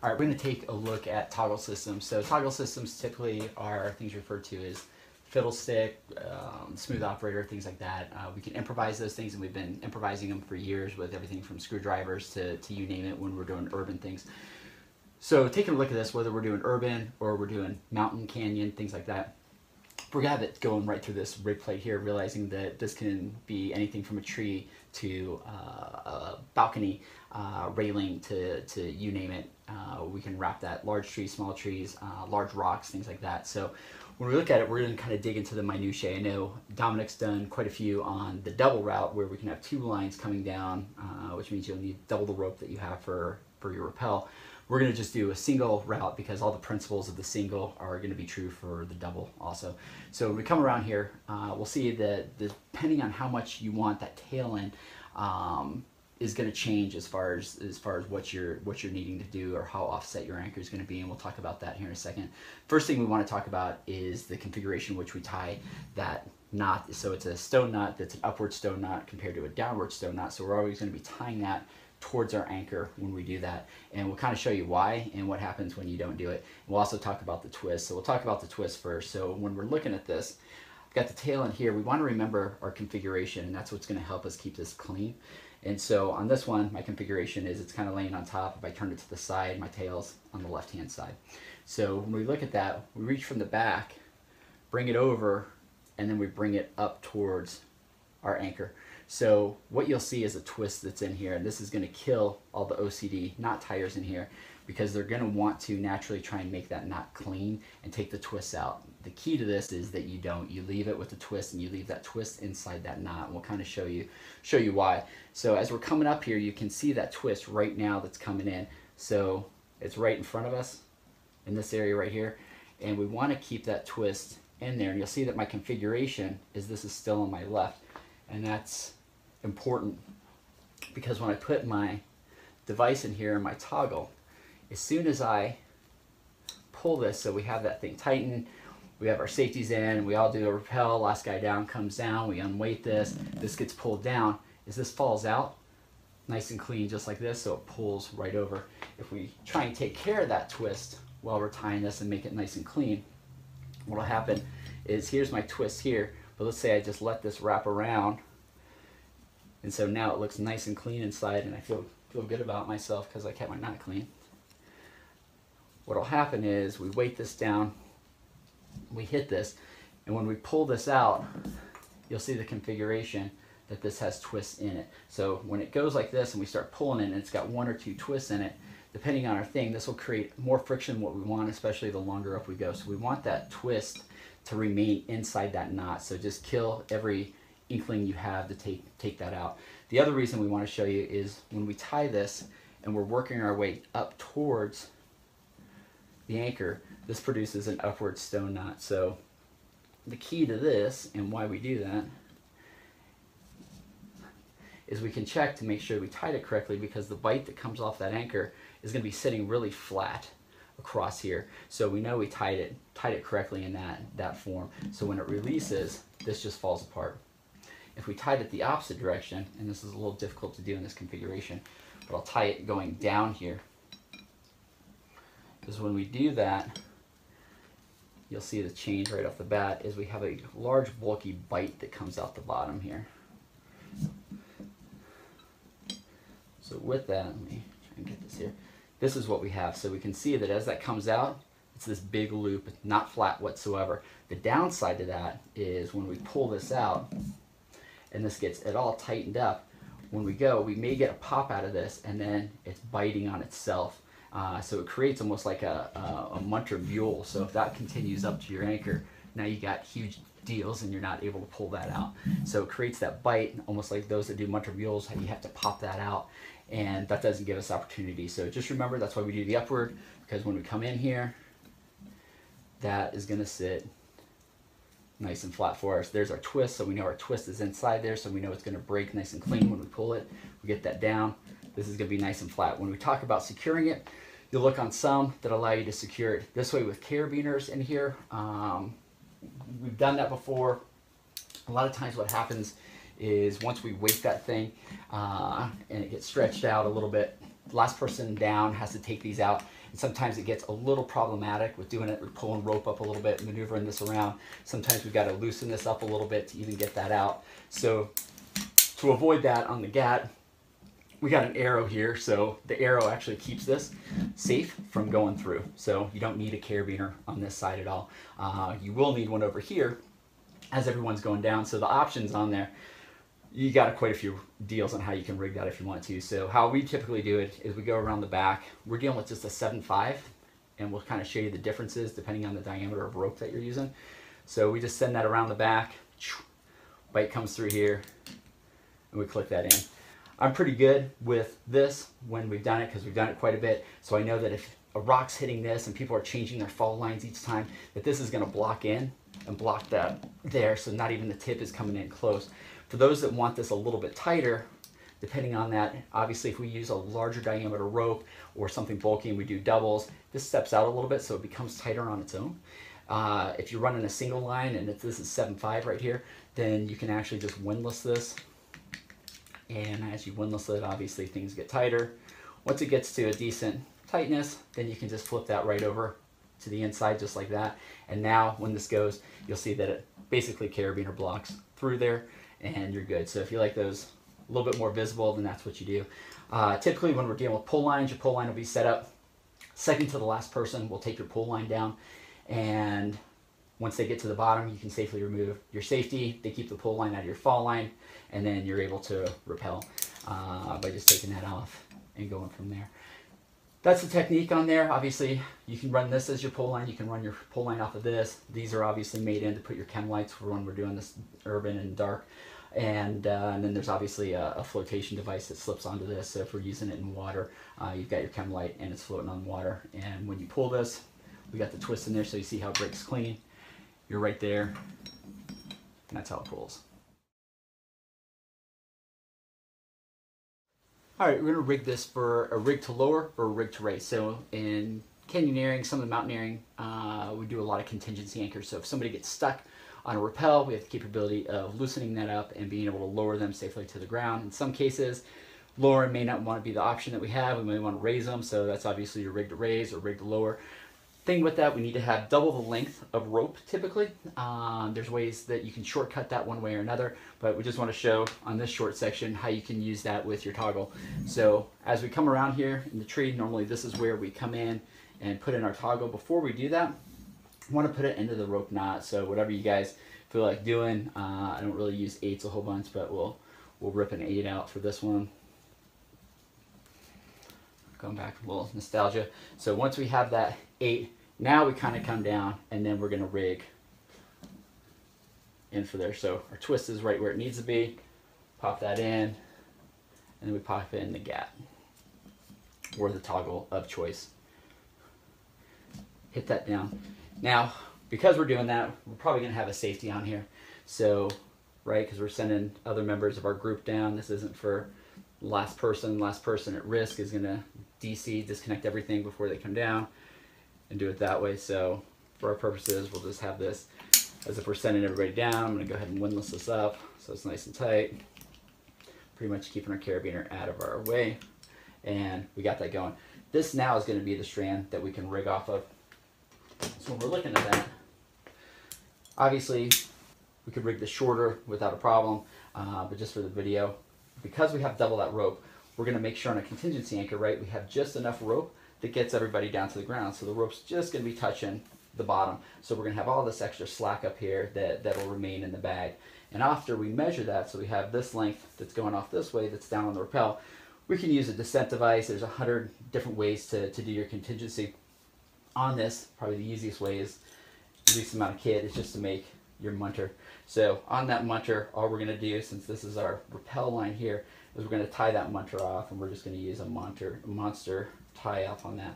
All right, we're going to take a look at toggle systems. So toggle systems typically are things referred to as fiddlestick, um, smooth operator, things like that. Uh, we can improvise those things, and we've been improvising them for years with everything from screwdrivers to, to you name it when we're doing urban things. So taking a look at this, whether we're doing urban or we're doing mountain, canyon, things like that, we're gonna have it going right through this rig plate here, realizing that this can be anything from a tree to uh, a balcony, uh, railing to, to you name it. Uh, we can wrap that large trees, small trees, uh, large rocks, things like that. So when we look at it, we're gonna kind of dig into the minutiae. I know Dominic's done quite a few on the double route where we can have two lines coming down, uh, which means you'll need double the rope that you have for, for your rappel. We're going to just do a single route because all the principles of the single are going to be true for the double also. So when we come around here, uh, we'll see that depending on how much you want that tail in, um, is going to change as far as as far as what you're what you're needing to do or how offset your anchor is going to be and we'll talk about that here in a second first thing we want to talk about is the configuration which we tie that knot so it's a stone knot that's an upward stone knot compared to a downward stone knot so we're always going to be tying that towards our anchor when we do that. And we'll kind of show you why and what happens when you don't do it. we'll also talk about the twist. So we'll talk about the twist first. So when we're looking at this, I've got the tail in here. We want to remember our configuration and that's what's going to help us keep this clean. And so on this one, my configuration is it's kind of laying on top. If I turn it to the side, my tail's on the left-hand side. So when we look at that, we reach from the back, bring it over, and then we bring it up towards our anchor. So what you'll see is a twist that's in here, and this is going to kill all the OCD knot tiers in here because they're going to want to naturally try and make that knot clean and take the twists out. The key to this is that you don't. You leave it with the twist and you leave that twist inside that knot. And we'll kind of show you show you why. So as we're coming up here, you can see that twist right now that's coming in. So it's right in front of us in this area right here. And we want to keep that twist in there. And you'll see that my configuration is this is still on my left. And that's important because when I put my device in here in my toggle, as soon as I pull this, so we have that thing tightened, we have our safeties in, we all do a rappel, last guy down comes down, we unweight this, this gets pulled down. As this falls out, nice and clean just like this, so it pulls right over. If we try and take care of that twist while we're tying this and make it nice and clean, what'll happen is here's my twist here, but let's say I just let this wrap around and so now it looks nice and clean inside and I feel, feel good about myself because I kept my knot clean. What'll happen is we weight this down, we hit this, and when we pull this out, you'll see the configuration that this has twists in it. So when it goes like this and we start pulling it and it's got one or two twists in it, depending on our thing, this will create more friction than what we want, especially the longer up we go. So we want that twist to remain inside that knot. So just kill every inkling you have to take, take that out. The other reason we want to show you is when we tie this and we're working our way up towards the anchor, this produces an upward stone knot. So the key to this and why we do that is we can check to make sure we tied it correctly because the bite that comes off that anchor is going to be sitting really flat across here. So we know we tied it tied it correctly in that, that form. So when it releases, this just falls apart. If we tied it the opposite direction, and this is a little difficult to do in this configuration, but I'll tie it going down here. Because when we do that, you'll see the change right off the bat is we have a large bulky bite that comes out the bottom here. So with that, let me try and get this here. This is what we have. So we can see that as that comes out, it's this big loop, not flat whatsoever. The downside to that is when we pull this out, and this gets it all tightened up, when we go, we may get a pop out of this and then it's biting on itself. Uh, so it creates almost like a, a, a munter mule. So if that continues up to your anchor, now you got huge deals and you're not able to pull that out. So it creates that bite, almost like those that do munter mules, you have to pop that out. And that doesn't give us opportunity. So just remember, that's why we do the upward, because when we come in here, that is gonna sit nice and flat for us. There's our twist, so we know our twist is inside there, so we know it's going to break nice and clean when we pull it. We get that down. This is going to be nice and flat. When we talk about securing it, you'll look on some that allow you to secure it this way with carabiners in here. Um, we've done that before. A lot of times what happens is once we weight that thing uh, and it gets stretched out a little bit, last person down has to take these out. Sometimes it gets a little problematic with doing it, pulling rope up a little bit, maneuvering this around. Sometimes we've got to loosen this up a little bit to even get that out. So to avoid that on the GAT, we got an arrow here, so the arrow actually keeps this safe from going through. So you don't need a carabiner on this side at all. Uh, you will need one over here as everyone's going down. So the options on there, you got quite a few deals on how you can rig that if you want to. So how we typically do it is we go around the back. We're dealing with just a 7.5 and we'll kind of show you the differences depending on the diameter of rope that you're using. So we just send that around the back, bite comes through here, and we click that in. I'm pretty good with this when we've done it because we've done it quite a bit. So I know that if a rock's hitting this and people are changing their fall lines each time, that this is going to block in and block that there so not even the tip is coming in close. For those that want this a little bit tighter, depending on that, obviously if we use a larger diameter rope or something bulky and we do doubles, this steps out a little bit so it becomes tighter on its own. Uh, if you're running a single line and if this is 7.5 right here, then you can actually just windlass this and as you windlass it, obviously things get tighter. Once it gets to a decent tightness, then you can just flip that right over to the inside just like that. And now when this goes, you'll see that it basically carabiner blocks through there and you're good. So if you like those a little bit more visible, then that's what you do. Uh, typically when we're dealing with pull lines, your pull line will be set up second to the last person will take your pull line down and once they get to the bottom, you can safely remove your safety. They keep the pull line out of your fall line, and then you're able to rappel uh, by just taking that off and going from there. That's the technique on there. Obviously, you can run this as your pull line. You can run your pull line off of this. These are obviously made in to put your chem lights for when we're doing this urban and dark. And, uh, and then there's obviously a, a, flotation device that slips onto this. So if we're using it in water, uh, you've got your chem light and it's floating on water. And when you pull this, we got the twist in there so you see how it breaks clean you're right there, and that's how it pulls. All right, we're gonna rig this for a rig to lower or a rig to raise. So in canyoneering, some of the mountaineering, uh, we do a lot of contingency anchors. So if somebody gets stuck on a rappel, we have the capability of loosening that up and being able to lower them safely to the ground. In some cases, lowering may not want to be the option that we have. We may want to raise them. So that's obviously your rig to raise or rig to lower thing with that, we need to have double the length of rope typically. Um, there's ways that you can shortcut that one way or another, but we just want to show on this short section how you can use that with your toggle. So as we come around here in the tree, normally this is where we come in and put in our toggle. Before we do that, I want to put it into the rope knot. So whatever you guys feel like doing, uh, I don't really use eights a whole bunch, but we'll, we'll rip an eight out for this one going back a little nostalgia. So once we have that eight now we kind of come down and then we're going to rig in for there. So our twist is right where it needs to be. Pop that in and then we pop it in the gap or the toggle of choice. Hit that down. Now, because we're doing that, we're probably going to have a safety on here. So, right, because we're sending other members of our group down. This isn't for last person. Last person at risk is going to DC, disconnect everything before they come down and do it that way. So for our purposes, we'll just have this as if we're sending everybody down. I'm to go ahead and windlass this up so it's nice and tight. Pretty much keeping our carabiner out of our way. And we got that going. This now is going to be the strand that we can rig off of. So when we're looking at that, obviously we could rig this shorter without a problem, uh, but just for the video, because we have double that rope, we're going to make sure on a contingency anchor, right, we have just enough rope that gets everybody down to the ground. So the rope's just going to be touching the bottom. So we're going to have all this extra slack up here that, that will remain in the bag. And after we measure that, so we have this length that's going off this way that's down on the rappel, we can use a descent device. There's a hundred different ways to, to do your contingency. On this, probably the easiest way is least amount of kit is just to make your munter. So on that munter, all we're going to do, since this is our rappel line here, is we're going to tie that munter off and we're just going to use a monster, monster tie up on that.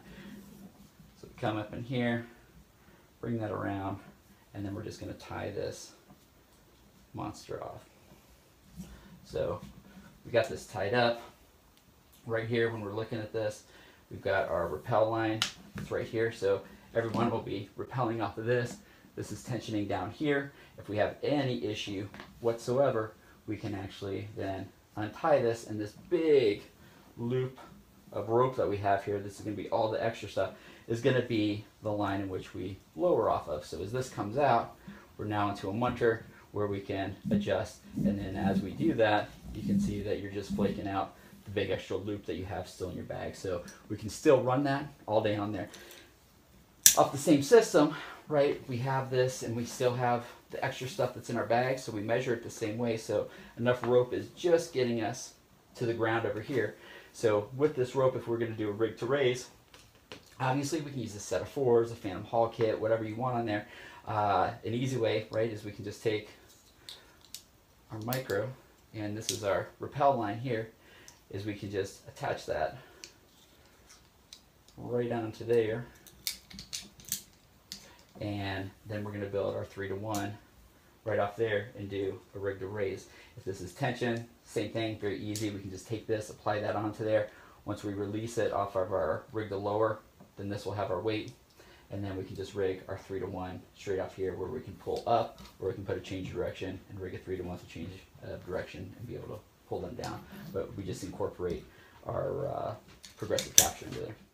So come up in here, bring that around, and then we're just going to tie this monster off. So we got this tied up. Right here when we're looking at this, we've got our rappel line. It's right here. So everyone will be rappelling off of this. This is tensioning down here. If we have any issue whatsoever, we can actually then untie this and this big loop of rope that we have here, this is going to be all the extra stuff, is going to be the line in which we lower off of. So as this comes out, we're now into a munter where we can adjust. And then as we do that, you can see that you're just flaking out the big extra loop that you have still in your bag. So we can still run that all day on there. Off the same system, right, we have this and we still have the extra stuff that's in our bag. So we measure it the same way. So enough rope is just getting us to the ground over here. So with this rope, if we're going to do a rig to raise, obviously we can use a set of fours, a phantom haul kit, whatever you want on there. Uh, an easy way, right, is we can just take our micro, and this is our rappel line here, is we can just attach that right onto there. And then we're going to build our three to one right off there and do a rig to raise. If this is tension, same thing, very easy. We can just take this, apply that onto there. Once we release it off of our rig to lower, then this will have our weight. And then we can just rig our three to one straight off here where we can pull up or we can put a change of direction and rig a three to one to change uh, direction and be able to pull them down. But we just incorporate our uh, progressive capture into there.